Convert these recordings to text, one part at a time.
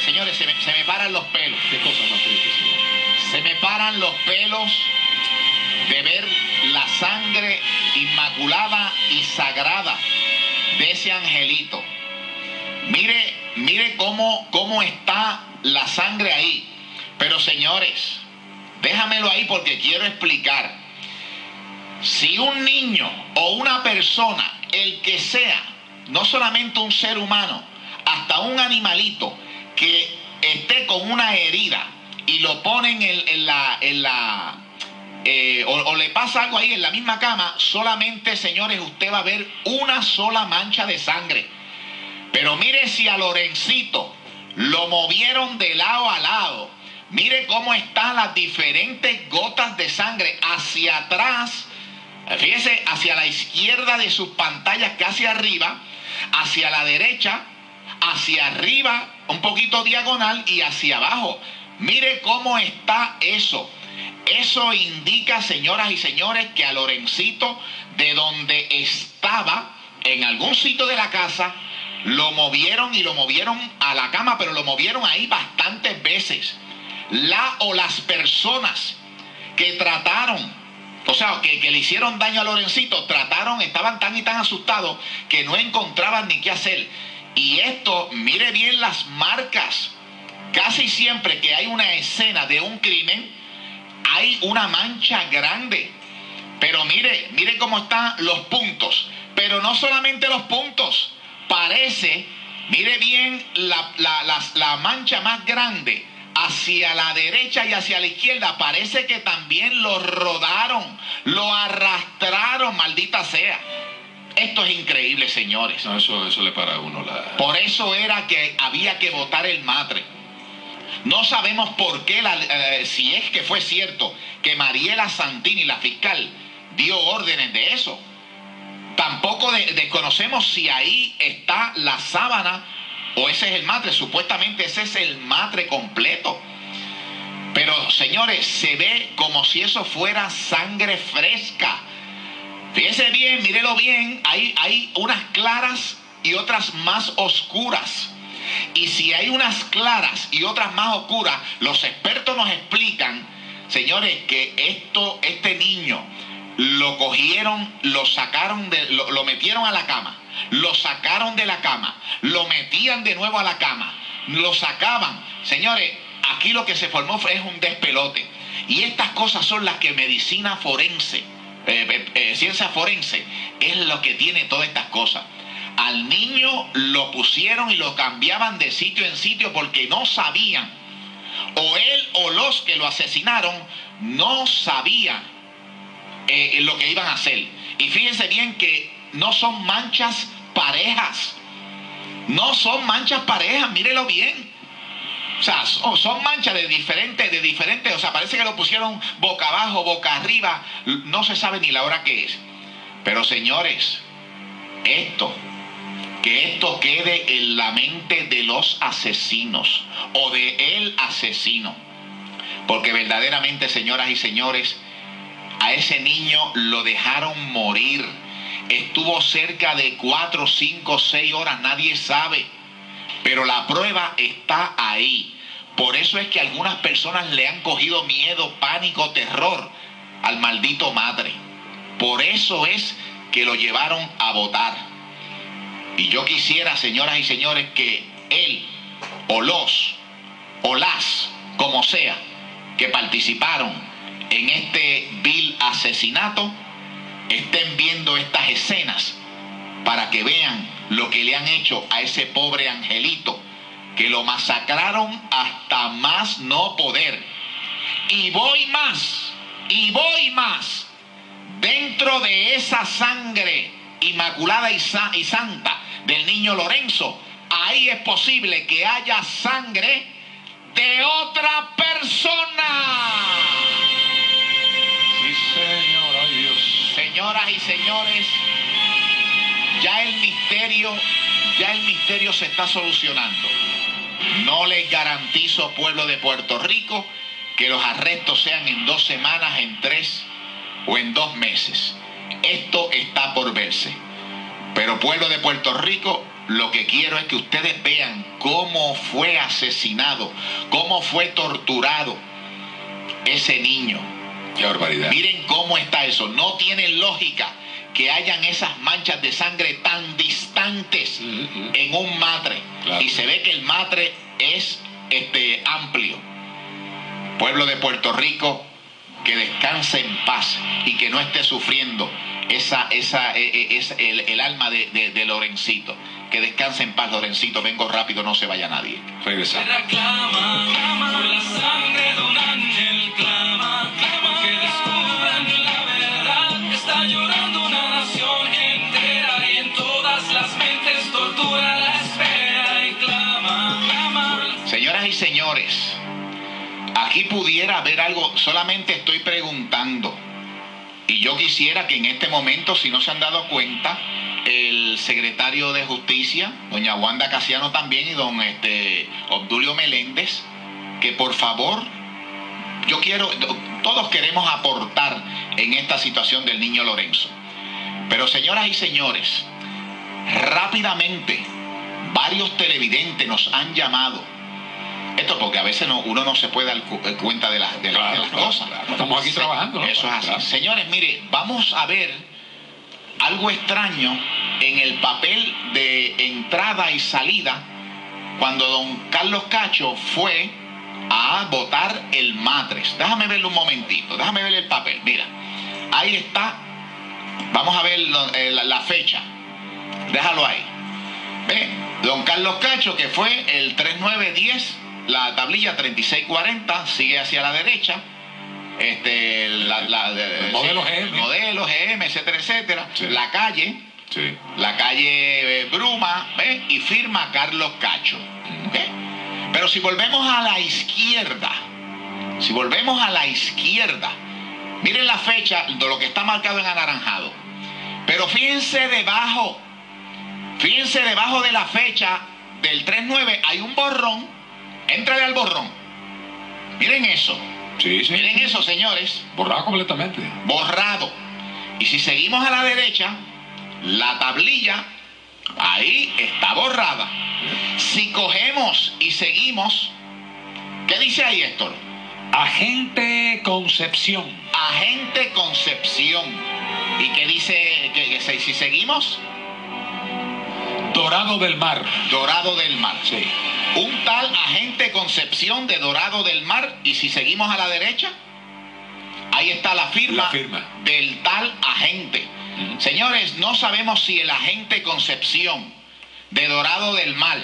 Señores, se me, se me paran los pelos. Qué cosa más triste, Señor. Se me paran los pelos de ver la sangre inmaculada y sagrada de ese angelito. Mire, mire cómo, cómo está la sangre ahí. Pero señores, déjamelo ahí porque quiero explicar. Si un niño o una persona, el que sea, no solamente un ser humano, hasta un animalito que esté con una herida y lo ponen en, la, en la eh, o, o le pasa algo ahí en la misma cama, solamente, señores, usted va a ver una sola mancha de sangre. Pero mire si a Lorencito lo movieron de lado a lado. Mire cómo están las diferentes gotas de sangre hacia atrás. Fíjese, hacia la izquierda de sus pantallas, casi arriba, hacia la derecha, hacia arriba, un poquito diagonal y hacia abajo. Mire cómo está eso. Eso indica, señoras y señores, que a Lorencito, de donde estaba, en algún sitio de la casa, lo movieron y lo movieron a la cama, pero lo movieron ahí bastantes veces. La o las personas que trataron, o sea, que, que le hicieron daño a Lorencito, trataron, estaban tan y tan asustados que no encontraban ni qué hacer. Y esto, mire bien las marcas. Casi siempre que hay una escena de un crimen, hay una mancha grande. Pero mire, mire cómo están los puntos. Pero no solamente los puntos. Parece, mire bien la, la, la, mancha más grande hacia la derecha y hacia la izquierda. Parece que también lo rodaron, lo arrastraron, maldita sea. Esto es increíble, señores. No, eso, eso le para a uno la... Por eso era que había que votar el matre. No sabemos por qué, la- eh, si es que fue cierto que Mariela Santini, la fiscal, dio órdenes de eso. Tampoco de- desconocemos si ahí está la sábana o ese es el matre. Supuestamente ese es el matre completo. Pero señores, se ve como si eso fuera sangre fresca. Fíjese bien, mírelo bien, hay, hay unas claras y otras más oscuras. Y si hay unas claras y otras más oscuras, los expertos nos explican, señores, que esto, este niño, lo cogieron, lo sacaron, de, lo, lo metieron a la cama, lo sacaron de la cama, lo metían de nuevo a la cama, lo sacaban. Señores, aquí lo que se formó es un despelote. Y estas cosas son las que medicina forense, eh, eh, eh, ciencia forense, es lo que tiene todas estas cosas. Al niño lo pusieron y lo cambiaban de sitio en sitio porque no sabían, o él o los que lo asesinaron, no sabían lo que iban a hacer. Y fíjense bien que no son manchas parejas. No son manchas parejas, mírelo bien. O sea, son, manchas de diferentes, de diferentes, o sea, parece que lo pusieron boca abajo, boca arriba, no se sabe ni la hora que es. Pero señores, esto, que esto quede en la mente de los asesinos o de el asesino. Porque verdaderamente, señoras y señores, a ese niño lo dejaron morir. Estuvo cerca de cuatro, cinco, seis horas, nadie sabe. Pero la prueba está ahí. Por eso es que algunas personas le han cogido miedo, pánico, terror al maldito madre. Por eso es que lo llevaron a votar. Y yo quisiera, señoras y señores, que él o los o las, como sea, que participaron en este vil asesinato, estén viendo estas escenas para que vean lo que le han hecho a ese pobre angelito, que lo masacraron hasta más no poder. Y voy más, y voy más, dentro de esa sangre inmaculada y, sa- y santa del niño Lorenzo, ahí es posible que haya sangre de otra persona. Sí, Señor, ay Dios. Señoras y señores, ya el misterio, ya el misterio se está solucionando. No les garantizo, pueblo de Puerto Rico, que los arrestos sean en dos semanas, en tres o en dos meses. Esto está por verse. Pero pueblo de Puerto Rico, lo que quiero es que ustedes vean cómo fue asesinado, cómo fue torturado ese niño. Qué barbaridad. Miren cómo está eso. No tiene lógica que hayan esas manchas de sangre tan distantes en un matre. Claro. Y se ve que el matre es este, amplio. Pueblo de Puerto Rico, que descanse en paz y que no esté sufriendo esa, esa, eh, eh, es el, el alma de, de- de Lorencito. Que descanse en paz, Lorencito. Vengo rápido, no se vaya nadie. Regresamos. Clama, clama por la sangre de un ángel, clama, clama que aquí pudiera haber algo, solamente estoy preguntando. Y yo quisiera que en este momento, si no se han dado cuenta, el secretario de Justicia, doña Wanda Casiano también y don este, Obdulio Meléndez, que por favor, yo quiero, todos queremos aportar en esta situación del niño Lorenzo. Pero señoras y señores, rápidamente, varios televidentes nos han llamado. Esto porque a veces no- uno no se puede dar eh, cuenta de, las- de las- de Claro, las claro, cosas. claro. Estamos aquí trabajando, ¿no? Eso es así. Señores, mire, vamos a ver algo extraño en el papel de entrada y salida cuando don Carlos Cacho fue a votar el matres. Déjame verlo un momentito, déjame ver el papel. Mira, ahí está. Vamos a ver eh, la, la fecha. Déjalo ahí. Ve, don Carlos Cacho, que fue el 3910, la tablilla 3640, sigue hacia la derecha. Este, la, la- El modelo sí, GM. modelo GM, etcétera, etcétera. Sí. La calle, Sí. la calle eh, Bruma, ¿ve? Y firma Carlos Cacho. Pero si volvemos a la izquierda, si volvemos a la izquierda, miren la fecha de lo que está marcado en anaranjado. Pero fíjense debajo, fíjense debajo de la fecha del 39 hay un borrón. Éntrale al borrón. Miren eso. Sí, sí. Miren eso, señores Borrado completamente. borrado. Y si seguimos a la derecha, la tablilla ahí está borrada. Si cogemos y seguimos, ¿qué dice ahí Héctor? Agente Concepción. Agente Concepción. ¿Y qué dice que, si seguimos? Dorado del Mar. Dorado del Mar. Sí. Un tal agente Concepción de Dorado del Mar. Y si seguimos a la derecha, ahí está la firma, La firma. del tal agente. Señores, no sabemos si el agente Concepción de Dorado del Mar,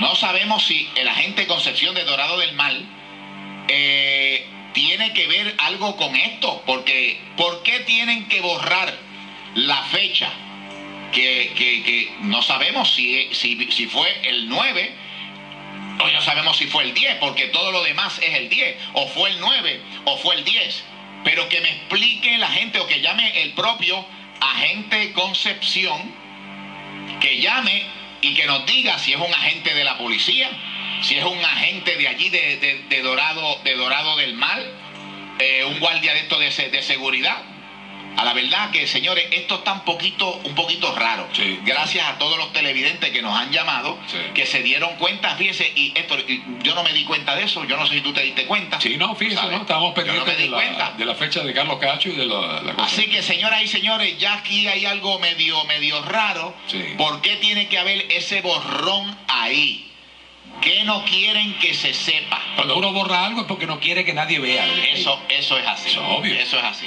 no sabemos si el agente Concepción de Dorado del Mar eh, tiene que ver algo con esto, porque ¿por qué tienen que borrar la fecha? Que, que- que no sabemos si, si, si fue el 9 o no sabemos si fue el 10, porque todo lo demás es el 10, o fue el 9, o fue el 10. Pero que me explique la gente, o que llame el propio agente Concepción, que llame y que nos diga si es un agente de la policía, si es un agente de allí de, de- Dorado, de Dorado del Mar, eh, un guardia de esto de, de seguridad. A la verdad que, señores, esto está un poquito, un poquito raro. Sí. Gracias a todos los televidentes que nos han llamado, Sí. que se dieron cuenta, fíjese, y esto, y yo no me di cuenta de eso, yo no sé si tú te diste cuenta. Sí, no, fíjese, ¿Sabes? ¿no? Estábamos no pendientes de, cuenta. la, de la fecha de Carlos Cacho y de la, la cosa. Así que, señoras y señores, ya aquí hay algo medio, medio raro. Sí. ¿Por qué tiene que haber ese borrón ahí? ¿Qué no quieren que se sepa? Cuando uno borra algo es porque no quiere que nadie vea. Eso, eso es así. Eso es obvio. Eso es así.